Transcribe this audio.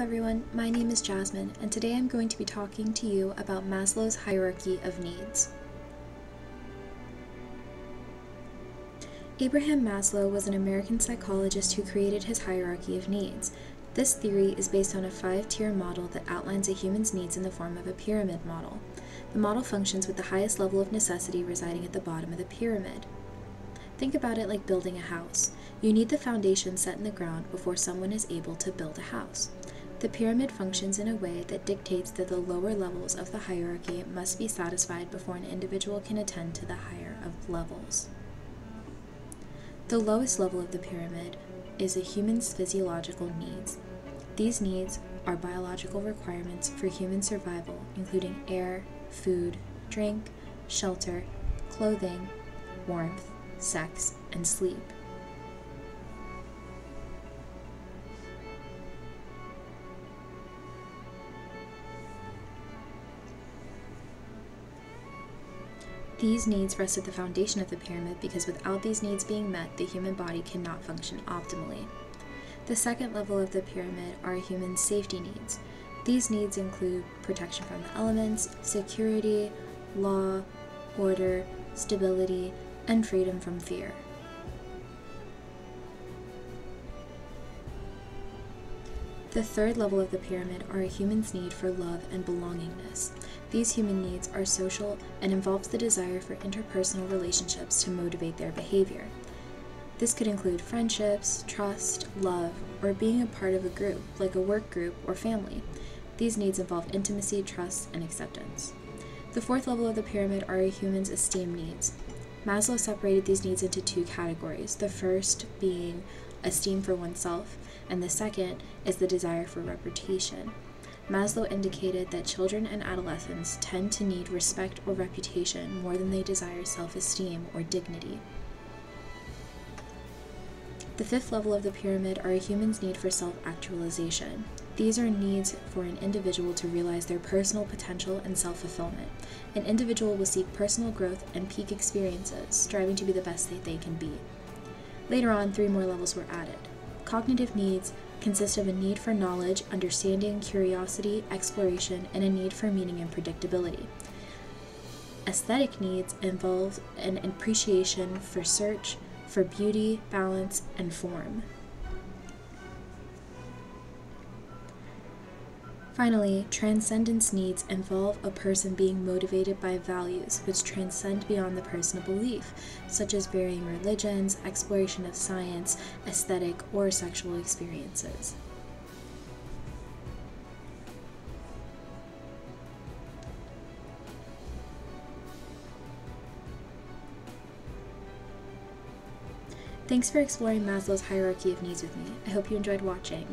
everyone, my name is Jasmine, and today I'm going to be talking to you about Maslow's hierarchy of needs. Abraham Maslow was an American psychologist who created his hierarchy of needs. This theory is based on a five tier model that outlines a human's needs in the form of a pyramid model. The model functions with the highest level of necessity residing at the bottom of the pyramid. Think about it like building a house. You need the foundation set in the ground before someone is able to build a house. The pyramid functions in a way that dictates that the lower levels of the hierarchy must be satisfied before an individual can attend to the higher of levels. The lowest level of the pyramid is a human's physiological needs. These needs are biological requirements for human survival, including air, food, drink, shelter, clothing, warmth, sex, and sleep. These needs rest at the foundation of the pyramid because without these needs being met, the human body cannot function optimally. The second level of the pyramid are human safety needs. These needs include protection from the elements, security, law, order, stability, and freedom from fear. The third level of the pyramid are a human's need for love and belongingness. These human needs are social and involves the desire for interpersonal relationships to motivate their behavior. This could include friendships, trust, love, or being a part of a group, like a work group or family. These needs involve intimacy, trust, and acceptance. The fourth level of the pyramid are a human's esteem needs. Maslow separated these needs into two categories the first being esteem for oneself, and the second is the desire for reputation. Maslow indicated that children and adolescents tend to need respect or reputation more than they desire self esteem or dignity. The fifth level of the pyramid are a human's need for self actualization. These are needs for an individual to realize their personal potential and self fulfillment. An individual will seek personal growth and peak experiences, striving to be the best that they can be. Later on, three more levels were added. Cognitive needs consist of a need for knowledge, understanding, curiosity, exploration, and a need for meaning and predictability. Aesthetic needs involve an appreciation for search, for beauty, balance, and form. Finally, transcendence needs involve a person being motivated by values which transcend beyond the personal belief, such as varying religions, exploration of science, aesthetic, or sexual experiences. Thanks for exploring Maslow's hierarchy of needs with me. I hope you enjoyed watching.